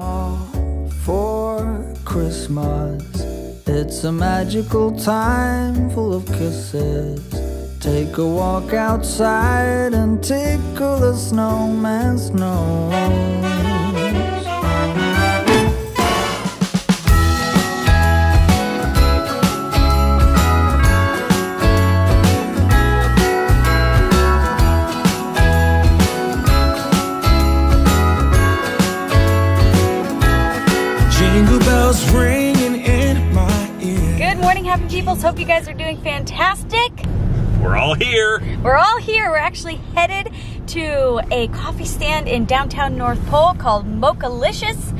All for Christmas. It's a magical time full of kisses. Take a walk outside and tickle the snowman's nose. Peoples. Hope you guys are doing fantastic. We're all here. We're all here. We're actually headed to a coffee stand in downtown North Pole called Mochalicious,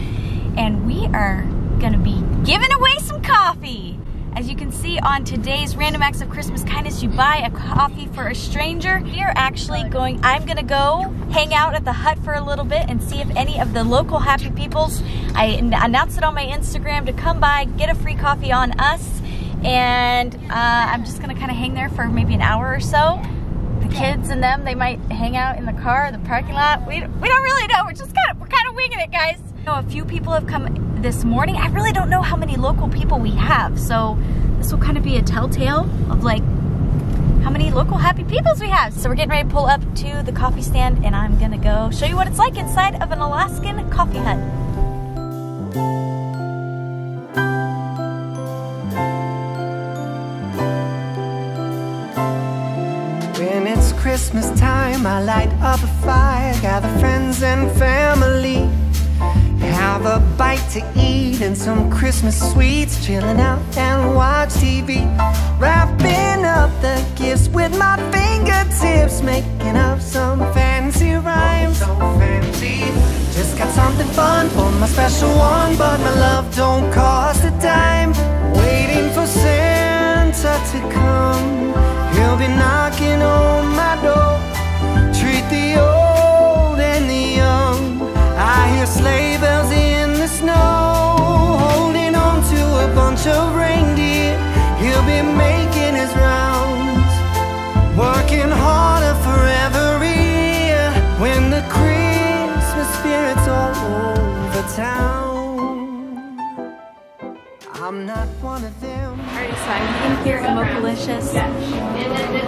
and we are gonna be giving away some coffee. As you can see on today's Random Acts of Christmas Kindness, you buy a coffee for a stranger. We are actually going, I'm gonna go hang out at the hut for a little bit and see if any of the local happy peoples, I announced it on my Instagram to come by, get a free coffee on us, and uh, I'm just gonna kind of hang there for maybe an hour or so. The kids and them, they might hang out in the car, the parking lot. We, we don't really know. We're just kind of we're kind of winging it, guys. You know, a few people have come this morning. I really don't know how many local people we have, so this will kind of be a telltale of like how many local happy peoples we have. So we're getting ready to pull up to the coffee stand, and I'm gonna go show you what it's like inside of an Alaskan coffee hut. Christmas time, I light up a fire, gather friends and family. Have a bite to eat and some Christmas sweets, chilling out and watch TV. Wrapping up the gifts with my fingertips, making up some fancy rhymes. So fancy. Just got something fun for my special one, but my love don't cost a dime. Waiting for Santa to come. He'll be knocking on my door. I'm in here at Mochalicious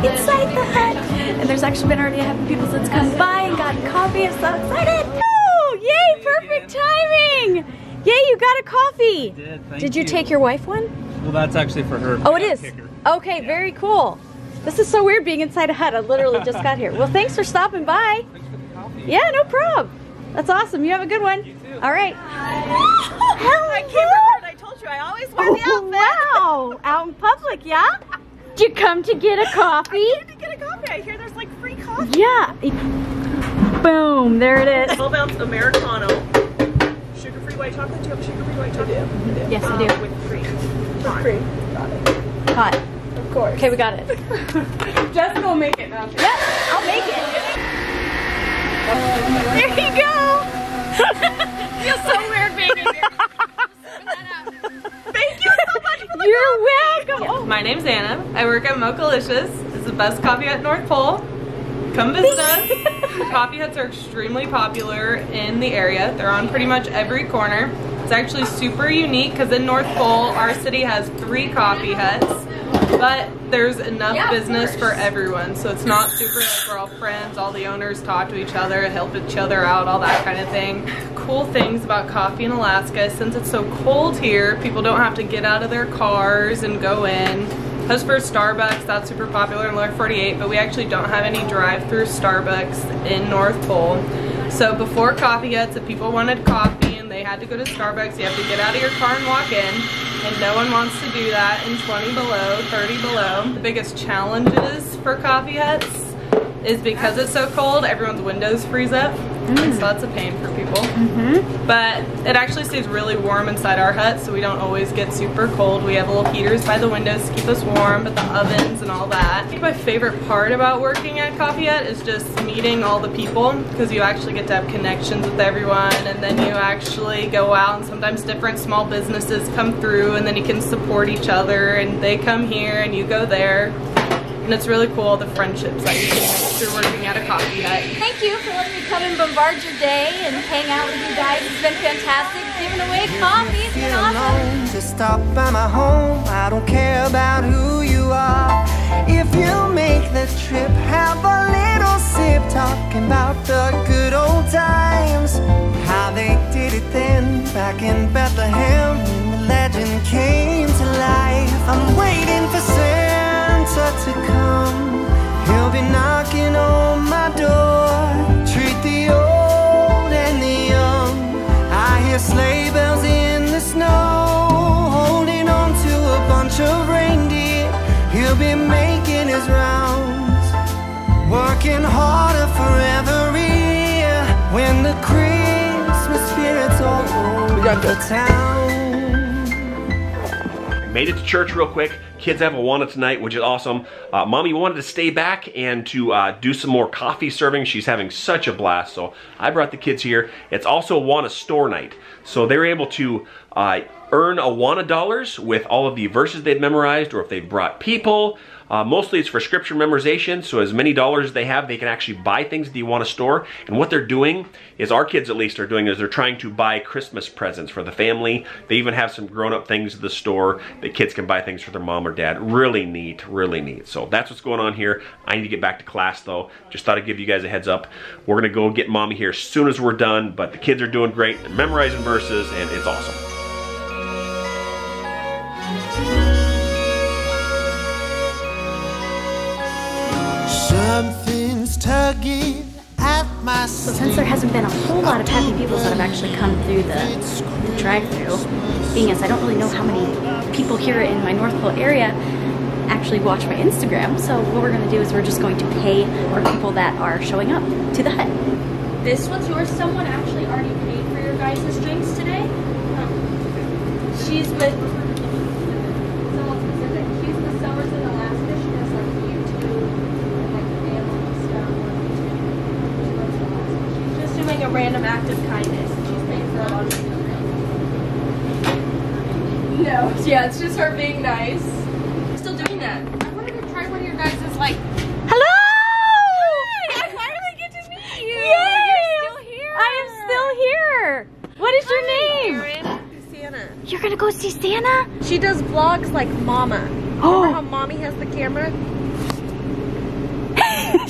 inside the hut. And there's actually been already having people that's come by and gotten coffee. I'm so excited. Oh, yay, perfect timing. Yay, you got a coffee. Did, thank Did you, you. take your wife one? Well, that's actually for her. Oh, it is. Kicker. Okay, very cool. This is so weird being inside a hut. I literally just got here. Well, thanks for stopping by. Thanks for the coffee. Yeah, no problem. That's awesome. You have a good one. You too. All right. I can't record. I told you I always wear the outfit. wow. Out in public, yeah? Did you come to get a coffee? I need to get a coffee. I hear there's like free coffee. Yeah. Boom. There it is. 12 ounce Americano. Sugar free white chocolate. Do you have sugar free white chocolate? I Yes, I Um, do. With cream. With cream. Hot. Of course. Okay, we got it. Jessica will make it now. Yeah, I'll make it. There you go. Feels so weird being in here. Thank you so much for the You're welcome. Oh, My name's Anna. I work at Mochalicious. It's the best coffee at North Pole. Come visit us. coffee huts are extremely popular in the area. They're on pretty much every corner. It's actually super unique because in North Pole, our city has three coffee huts, but there's enough Yeah, business for everyone. So it's not super like we're all friends, all the owners talk to each other, help each other out, all that kind of thing. Cool things about coffee in Alaska, since it's so cold here, people don't have to get out of their cars and go in. As for Starbucks, that's super popular in Lower 48, but we actually don't have any drive-through Starbucks in North Pole. So before coffee gets, if people wanted coffee and they had to go to Starbucks, you have to get out of your car and walk in. And no one wants to do that in 20 below, 30 below. The biggest challenges for coffee huts is because it's so cold, everyone's windows freeze up. So that's a pain for people. Mm-hmm. But it actually stays really warm inside our hut, so we don't always get super cold. We have little heaters by the windows to keep us warm, but the ovens and all that. I think my favorite part about working at Coffee Hut is just meeting all the people, because you actually get to have connections with everyone, and then you actually go out and sometimes different small businesses come through, and then you can support each other, and they come here and you go there. And it's really cool the friendships that you can make through working at a coffee hut. Thank you for letting me come and bombard your day and hang out with you guys. It's been fantastic. Giving away coffee. It's been awesome. alone, just stop by my home. I don't care about who you are. If you make the trip, have a little sip, talking about the good old times. How they did it then, back in Bethlehem, when the legend came to life. I'm waiting for Santa to come. He'll be knocking on my door. Treat the old and the young. I hear sleigh bells in the snow, holding on to a bunch of reindeer. He'll be making his rounds, working harder for every year. When the Christmas spirit's all over the town. Made it to church real quick. Kids have Awana tonight, which is awesome. Uh, Mommy wanted to stay back and to uh, do some more coffee serving. She's having such a blast, so I brought the kids here. It's also Awana store night, so they're able to uh, earn Awana dollars with all of the verses they've memorized, or if they've brought people. Uh, mostly it's for scripture memorization, so as many dollars as they have, they can actually buy things that you want to store. And what they're doing is, our kids at least are doing, is they're trying to buy Christmas presents for the family. They even have some grown-up things at the store that kids can buy things for their mom or dad. Really neat, really neat. So that's what's going on here. I need to get back to class though. Just thought I'd give you guys a heads up. We're gonna go get mommy here as soon as we're done, but the kids are doing great. Memorizing verses, and it's awesome. So since there hasn't been a whole lot of happy people that have actually come through the, the drive-through, being as I don't really know how many people here in my North Pole area actually watch my Instagram, so what we're gonna do is we're just going to pay for people that are showing up to the hut. This one's yours. Someone actually already paid for your guys' drinks today. She's with someone specific. She's with Somers in Alaska. She does like YouTube and like family stuff. She's just doing a random act of kindness. She's paying for a lot of people. Yeah, it's just her being nice. I'm Still doing that. I wanted to try one of your guys' is like. Hello! Hi! I finally get to meet you. Yay! You're still here. I am still here. What is your name? Erin. Santa. You're gonna go see Santa? She does vlogs like Mama. Oh. Remember how Oh, Mommy has the camera?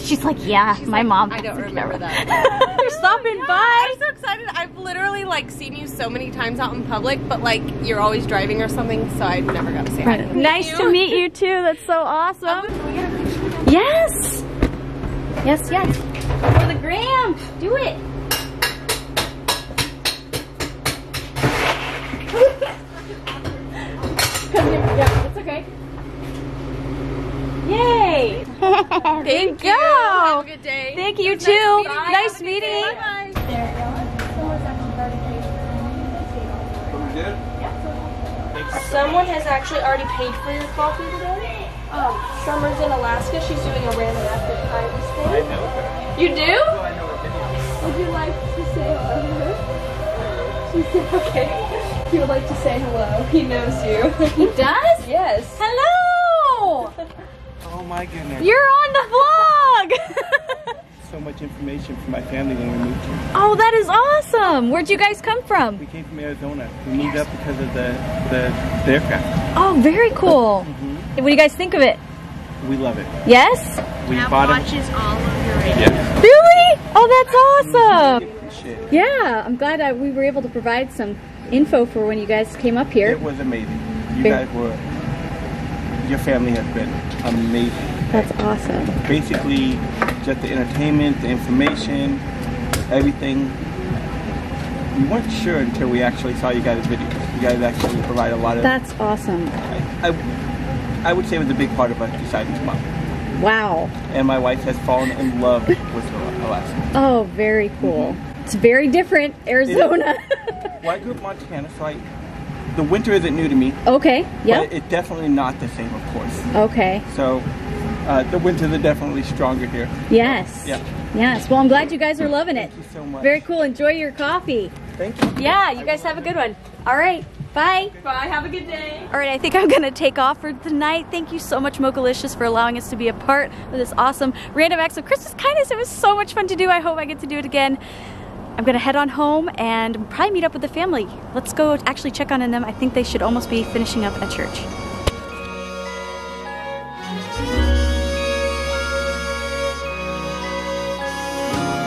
She's like, yeah, my mom. I don't remember camera." that. You're stopping by. I'm so excited. I've literally like seen you so many times out in public, but like you're always driving or something, so I never got to say hi. to you. Nice to meet you too. That's so awesome. Yes. Yes, yes. For the gram. Do it. Yeah, it's okay. Yay. Thank you. you. Have a good day. Thank you It too. Nice, meeting you. Nice Have meeting day. Bye-bye. Someone has actually already paid for your coffee today. Um, Somers in Alaska. She's doing a random act of kindness thing. You do? Would you like to say hello to her? She said, okay. He would like to say hello. He knows you. He does? yes. Hello. Oh my goodness. You're on the vlog. so much information for my family when we moved here. oh, that is awesome. Where'd you guys come from? We came from Arizona. We moved up because of the, the, the aircraft. Oh, very cool. Mm-hmm. What do you guys think of it? We love it. Yes? We bought it. all of your Yeah. Really? Oh, that's awesome. We appreciate it. Yeah, I'm glad that we were able to provide some info for when you guys came up here. It was amazing. You Very- guys were, your family has been amazing. That's awesome. Basically, just the entertainment, the information, everything. We weren't sure until we actually saw you guys' videos. You guys actually provide a lot of. That's awesome. I, I, I would say it was a big part of us deciding to come. Wow. And my wife has fallen in love with Alaska. Oh, very cool. Mm-hmm. It's very different, Arizona. Well, I grew up Montana, so I, the winter isn't new to me. okay. But Yep. it's definitely not the same, of course. Okay. So uh, the winters are definitely stronger here. Yes. Yeah. Yes. Well, I'm glad you guys are loving it. Thank you so much. Very cool. Enjoy your coffee. Thank you. Yeah, you guys have a good one. All right. Bye. Bye. Have a good day. All right, I think I'm gonna take off for tonight. Thank you so much, Mochalicious, for allowing us to be a part of this awesome random acts of Christmas kindness. It was so much fun to do. I hope I get to do it again. I'm gonna head on home and probably meet up with the family. Let's go actually check on them. I think they should almost be finishing up at church.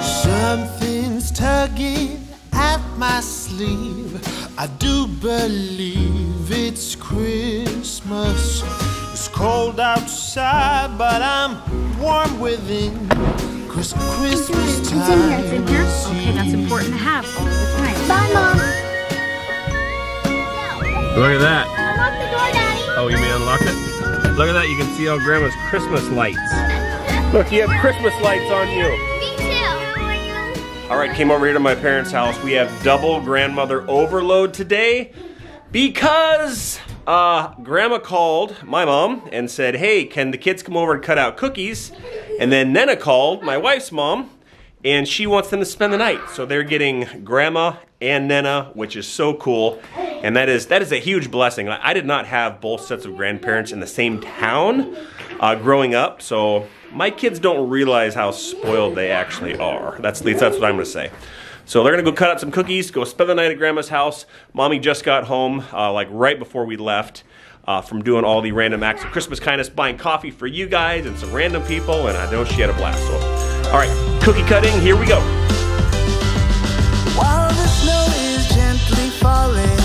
Something's tugging at my sleeve. I do believe it's Christmas. It's cold outside, but I'm warm within. Cause Christmas time. Okay, that's important to have all the time. Bye, Mom. Look at that. Unlock the door, Daddy. Oh, you may unlock it? Look at that, you can see all Grandma's Christmas lights. Look, you have Christmas lights on you. Me too. All right, came over here to my parents' house. We have double grandmother overload today because uh, Grandma called my mom and said, hey, can the kids come over and cut out cookies? And then Nena called, my wife's mom, and she wants them to spend the night. So they're getting Grandma and Nena, which is so cool. And that is that is a huge blessing. I did not have both sets of grandparents in the same town uh, growing up, so my kids don't realize how spoiled they actually are. That's at least that's what I'm to say. So they're gonna go cut out some cookies, go spend the night at Grandma's house. Mommy just got home, uh, like right before we left, uh, from doing all the random acts of Christmas kindness, buying coffee for you guys and some random people, and I know she had a blast. So, all right, cookie cutting, here we go. While the snow is gently falling,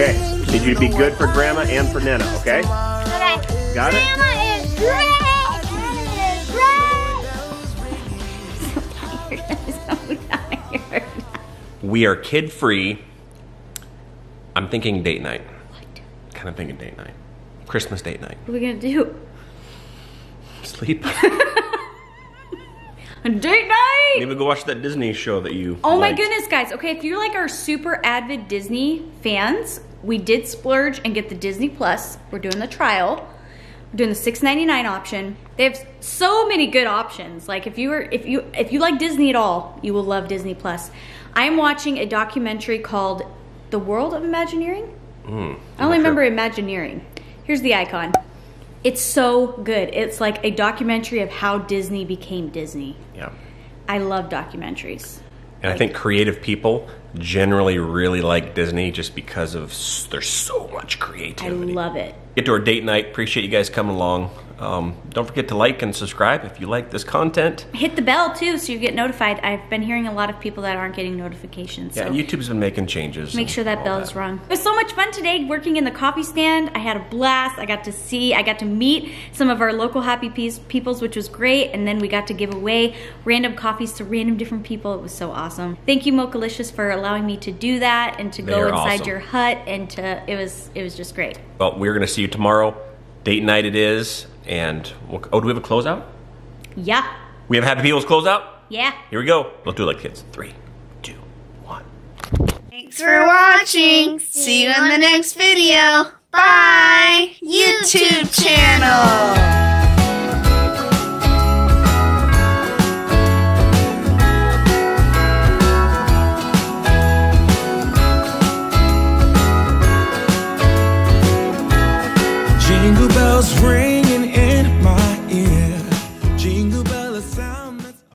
Okay, clean. need you to be good for Grandma and for Nana, okay? Okay. Got it? Grandma is great. We are kid free. I'm thinking date night. What? Kind of thinking date night. Christmas date night. What are we gonna do? Sleep. Date night! Maybe go watch that Disney show that you. Oh my goodness, guys. Okay, if you're like our super avid Disney fans, we did splurge and get the Disney Plus. We're doing the trial. We're doing the $6.99 option. They have so many good options. Like if you were if you if you like Disney at all, you will love Disney Plus. I'm watching a documentary called The World of Imagineering. Mm, I only I'm remember sure. Imagineering. Here's the icon. It's so good. It's like a documentary of how Disney became Disney. Yeah. I love documentaries. And I think creative people generally really like Disney just because of s- there's so much creativity. I creativity. love it. Get to our date night. Appreciate you guys coming along. Um, don't forget to like and subscribe if you like this content. Hit the bell too so you get notified. I've been hearing a lot of people that aren't getting notifications. Yeah, So and YouTube's been making changes. make sure that bell is rung. It was so much fun today working in the coffee stand. I had a blast. I got to see, I got to meet some of our local happy peas peoples, which was great. And then we got to give away random coffees to random different people. It was so awesome. Thank you, Mochalicious, for allowing me to do that and to They go inside awesome. your hut and to it was it was just great. Well, we're going to see you tomorrow. Date night it is. And we'll, oh, do we have a closeout? Yeah. We have Happy People's closeout? Yeah. Here we go. Let's do it like kids. Three, two, one. Thanks for watching. See you in the next video. Bye. YouTube channel. bells ring